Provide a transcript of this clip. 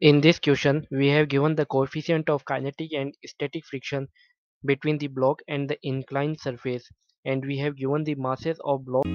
In this question, we have given the coefficient of kinetic and static friction between the block and the inclined surface and we have given the masses of block